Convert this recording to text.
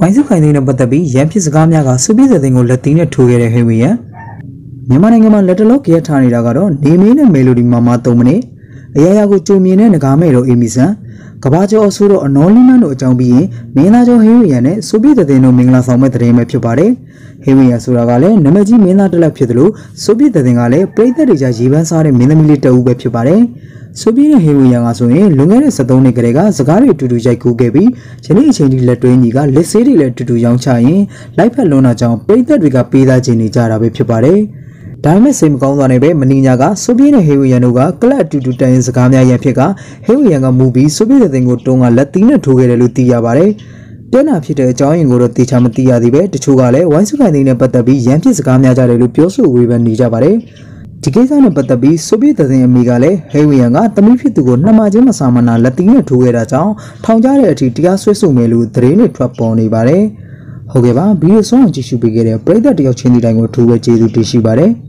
ဝိုင်းစုခိုင်သိန်းနဲ့ပတ်သက်ပြီးရန်ဖြစ်စကားများကစုပြည့်စတဲ့ကိုလက်သီးနဲ့ထိုးခဲ့တဲ့ဟေဝီယန်မြန်မာနိုင်ငံမှာလက်တလော့ကရထားနေတာကတော့နေမင်းနဲ့မေလိုဒီမာမာ3မိနစ်အရာရာကိုကြုံမြင်တဲ့ငကားမဲ့တော့အေမီဆန် ကဘာကျော်အဆိုးတော့အနော်လင်းမန်းတို့အကြောင်းပြီးရင်မင်းသားကျော်ဟေဝီယန်နဲ့စုပြည့်တဲ့တို့မင်္ဂလာဆောင်မဲ့တဲ့ရင်ပဲဖြစ်ပါတယ်ဟေဝီယန်ဆိုတာကလည်းနမကြီးမင်းသားတစ်လက်ဖြစ်တယ်လို့စုပြည့်တဲ့ကလည်းပြည်သက်တွေကြရေပန်းစားတဲ့မင်းသမီးလေးတအူးပဲဖြစ်ပါတယ်ဆိုပြီးတဲ့ဟေဝီယန်ကဆိုရင်လွန်ခဲ့တဲ့73နှစ်ကတည်းကစကားတွေအတူတူရိုက်ကူးခဲ့ပြီးယနေ့အချိန်ထိလက်တွဲညီကလက်ဆေးတွေလည်းအတူတူရောင်းချရင်လိုက်ဖက်လွန်တာကြောင့်ပြည်သက်တွေကပေးသားခြင်းနေကြတာပဲဖြစ်ပါတယ်။ ဒါပေမဲ့စိတ်မကောင်းစွာနဲ့ပဲမနီညာကဆိုပြီးတဲ့ဟေဝီယန်တို့ကကလပ်အတူတူတန်ရင်စကားများရန်ဖြစ်ကဟေဝီယန်ကမူပြီးဆိုပြီးတဲ့တင်ကိုတုံးကလက်သီးနဲ့ထိုးခဲ့တယ်လို့သိရပါတယ်။တဲနာဖြစ်တဲ့အကြောင်းရင်းကိုတော့တေချာမသိရသေးပဲတချို့ကလည်းဝိုင်းစုခိုင်သိန်းနဲ့ပတ်သက်ပြီးရန်ဖြစ်စကားများကြတယ်လို့ပြောဆိုဝေဖန်နေကြပါတယ်။ဒီကိစ္စနဲ့ပတ်သက်ပြီးဆိုဗီယက်သတင်းအမိကလည်းဟေဝီယန်ကသမီးဖြစ်သူကိုနှစ်မချင်းမဆာမနာလက်တီးနဲ့ထိုးခဲ့တာကြောင့်ထောင်ကျတဲ့အထိတရားစွဲဆိုမယ်လို့သတင်းတွေထွက်ပေါ်နေပါတယ်။ဟုတ်ကဲ့ပါဗီဒီယိုဆုံးအောင်ကြည့်ရှုပေးခဲ့တဲ့ပရိသတ်တယောက်ချင်းဒီတိုင်းကိုထိုးပဲကျေးဇူးတင်ရှိပါတယ်။